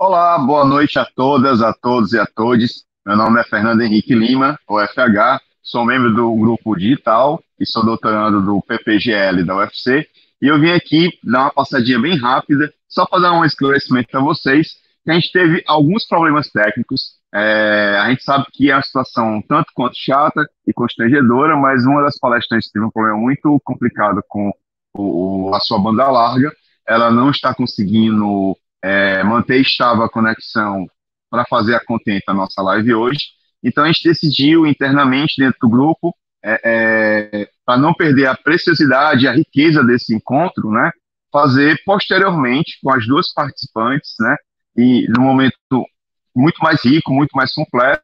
Olá, boa noite a todas, a todos e a todos. Meu nome é Fernando Henrique Lima, o FH, sou membro do grupo digital e sou doutorando do PPGL da UFC. E eu vim aqui dar uma passadinha bem rápida, só para dar um esclarecimento para vocês, que a gente teve alguns problemas técnicos. É, a gente sabe que é uma situação tanto quanto chata e constrangedora, mas uma das palestrantes teve um problema muito complicado com o, a sua banda larga. Ela não está conseguindo é, manter estável a conexão para fazer a contente a nossa live hoje. Então a gente decidiu internamente dentro do grupo, é, é, para não perder a preciosidade, a riqueza desse encontro, né, fazer posteriormente com as duas participantes, né, e num momento muito mais rico, muito mais completo.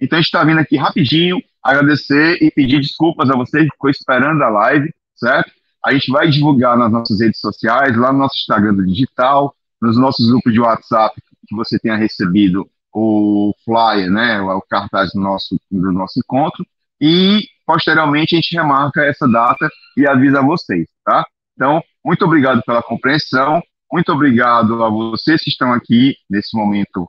Então a gente está vindo aqui rapidinho agradecer e pedir desculpas a você que ficou esperando a live, certo? A gente vai divulgar nas nossas redes sociais, lá no nosso Instagram Digital, nos nossos grupos de WhatsApp, que você tenha recebido o flyer, né, o cartaz do nosso, do nosso encontro, e posteriormente a gente remarca essa data e avisa vocês, tá? Então, muito obrigado pela compreensão, muito obrigado a vocês que estão aqui nesse momento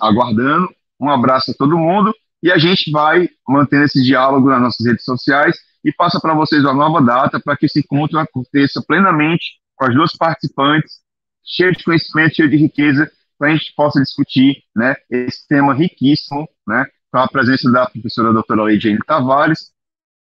aguardando, um abraço a todo mundo, e a gente vai mantendo esse diálogo nas nossas redes sociais e passa para vocês uma nova data para que esse encontro aconteça plenamente com as duas participantes cheio de conhecimento, cheio de riqueza, para a gente possa discutir né, esse tema riquíssimo, né, com a presença da professora doutora Leidiane Tavares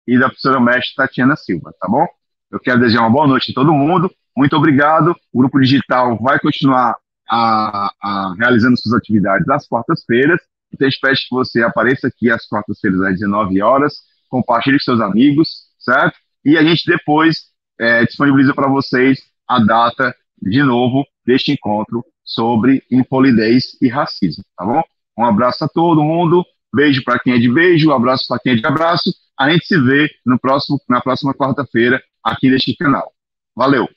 e da professora mestre Tatiana Silva, tá bom? Eu quero desejar uma boa noite a todo mundo, muito obrigado, o Grupo Digital vai continuar a, a, realizando suas atividades às quartas-feiras, então a gente pede que você apareça aqui às quartas-feiras às 19 horas, compartilhe com seus amigos, certo? E a gente depois é, disponibiliza para vocês a data de novo deste encontro sobre impolidez e racismo, tá bom? Um abraço a todo mundo, beijo para quem é de beijo, abraço para quem é de abraço. A gente se vê no próximo, na próxima quarta-feira aqui neste canal. Valeu!